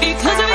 Because